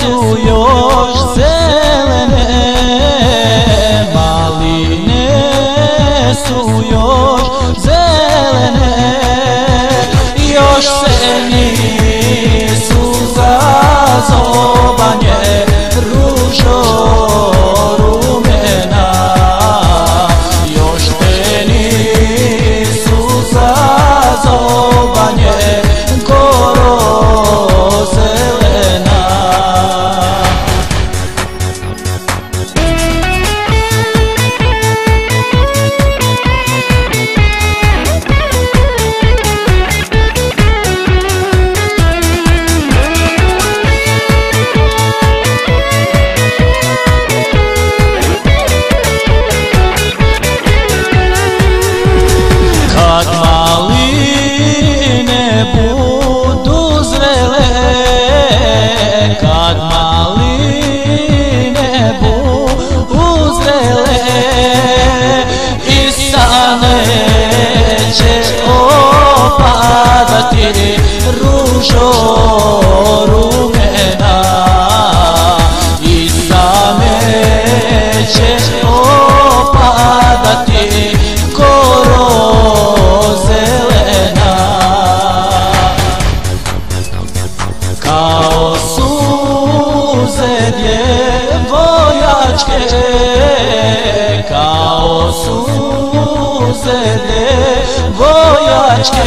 su još zelene Maline su još zelene. Još se nisu zazobanje opadati koro zelena. Kao suze djevojačke kao suze djevojačke